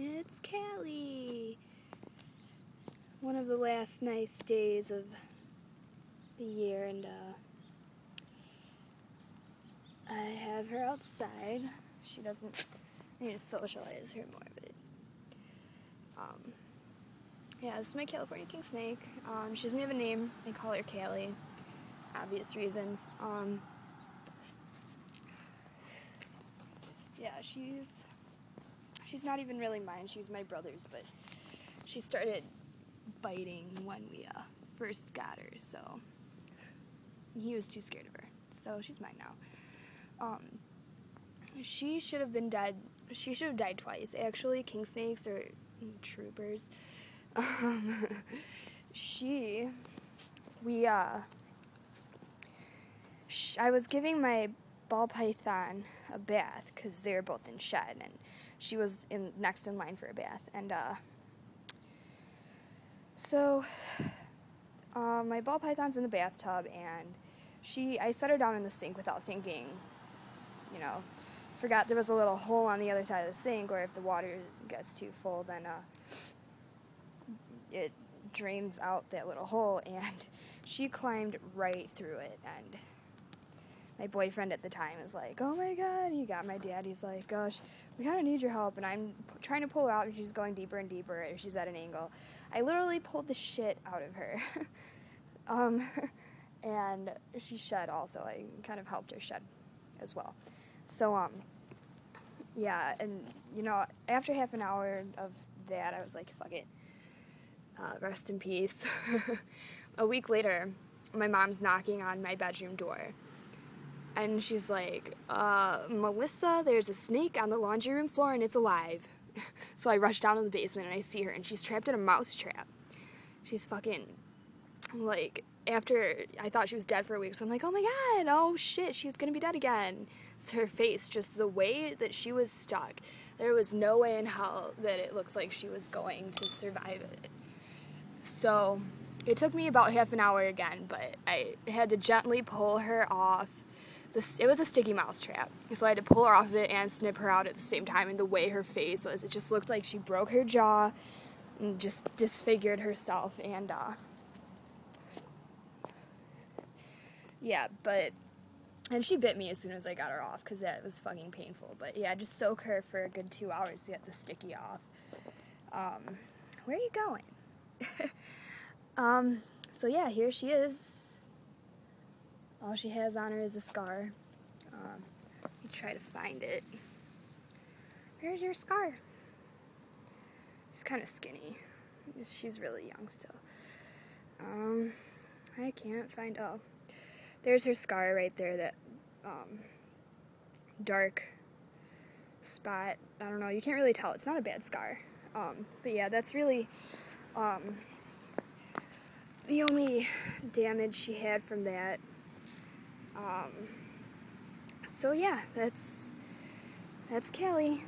It's Callie. One of the last nice days of the year, and uh, I have her outside. She doesn't. I need to socialize her more, but um, yeah, this is my California king snake. Um, she doesn't have a name. They call her Callie. Obvious reasons. Um, yeah, she's she's not even really mine. She's my brother's, but she started biting when we uh, first got her, so he was too scared of her. So she's mine now. Um, she should have been dead. She should have died twice. Actually, king snakes are troopers. Um, she, we, uh, sh- I was giving my ball python a bath because they were both in shed, and she was in next in line for a bath, and uh, so uh, my ball python's in the bathtub, and she I set her down in the sink without thinking, you know, forgot there was a little hole on the other side of the sink, or if the water gets too full, then uh, it drains out that little hole, and she climbed right through it, and my boyfriend at the time was like, "Oh my god!" He got my dad. He's like, "Gosh, we kind of need your help." And I'm p- trying to pull her out, and she's going deeper and deeper. And she's at an angle. I literally pulled the shit out of her, um, and she shed. Also, I kind of helped her shed as well. So, um, yeah, and you know, after half an hour of that, I was like, "Fuck it." Uh, rest in peace. a week later, my mom's knocking on my bedroom door and she's like, uh, Melissa, there's a snake on the laundry room floor and it's alive. so I rush down to the basement and I see her and she's trapped in a mouse trap. She's fucking, like, after I thought she was dead for a week, so I'm like, oh my god, oh shit, she's gonna be dead again. It's her face, just the way that she was stuck. There was no way in hell that it looked like she was going to survive it. So it took me about half an hour again, but I had to gently pull her off this, it was a sticky mouse trap. So I had to pull her off of it and snip her out at the same time. And the way her face was, it just looked like she broke her jaw and just disfigured herself. And, uh, yeah, but, and she bit me as soon as I got her off because that was fucking painful. But yeah, just soak her for a good two hours to get the sticky off. Um, where are you going? um, so yeah, here she is all she has on her is a scar. Um, you try to find it. Where's your scar? She's kind of skinny. She's really young still. Um, I can't find. Oh, there's her scar right there. That um, dark spot. I don't know. You can't really tell. It's not a bad scar. Um, but yeah, that's really um, the only damage she had from that. Um, so yeah, that's that's Callie.